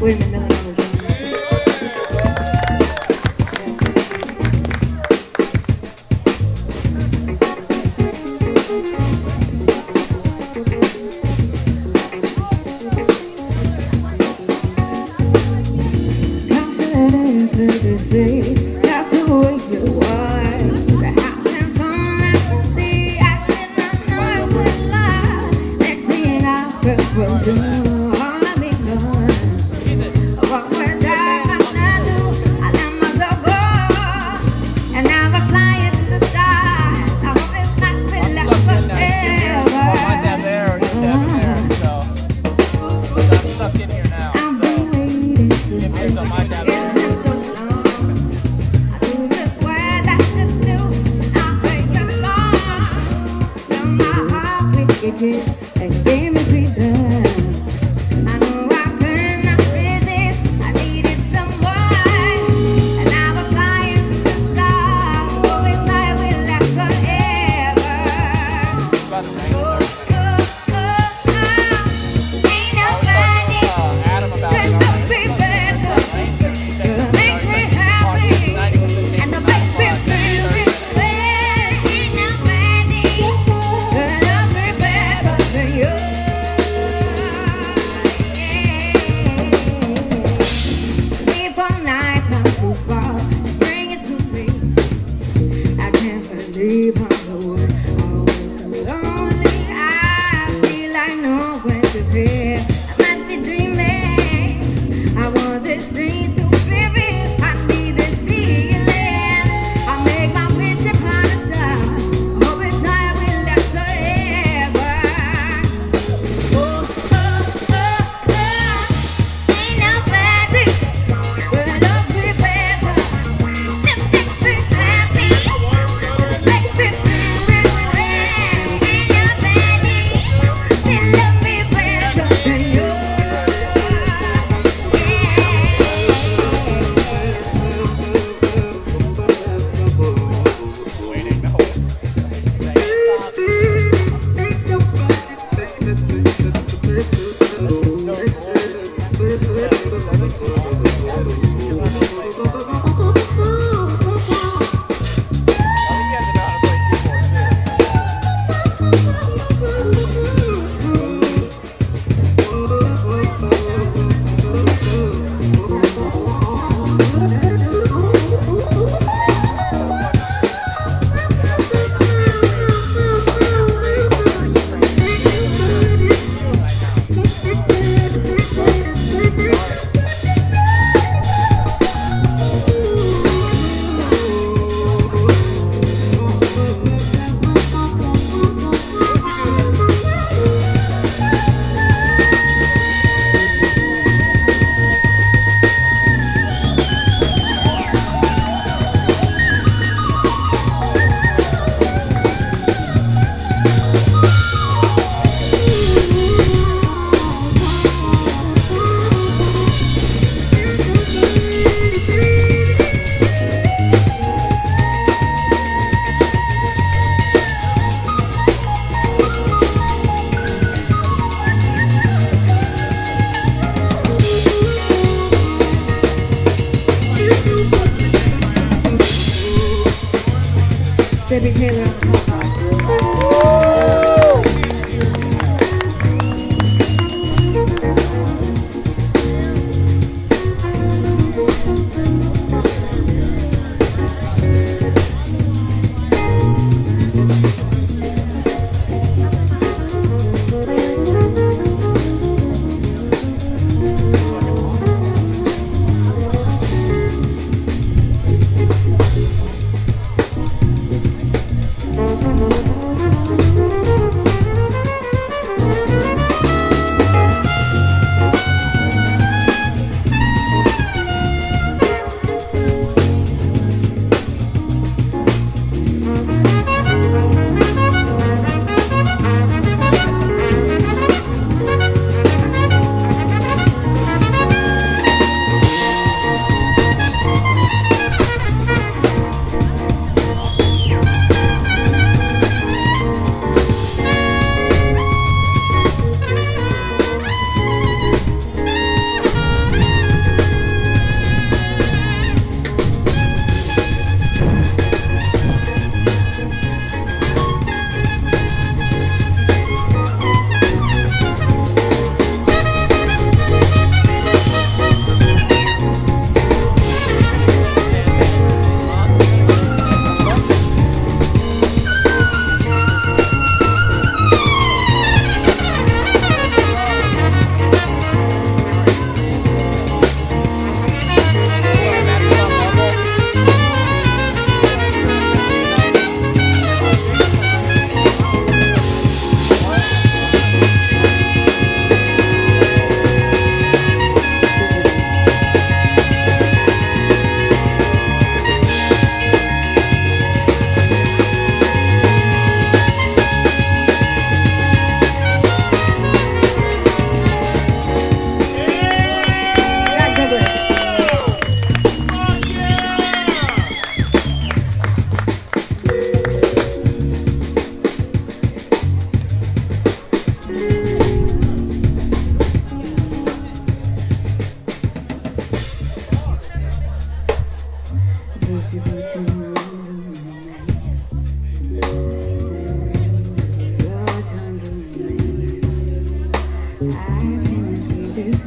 wait a minute. I was That's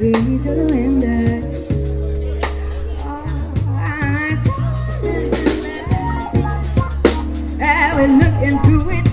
Oh, will look into eternity.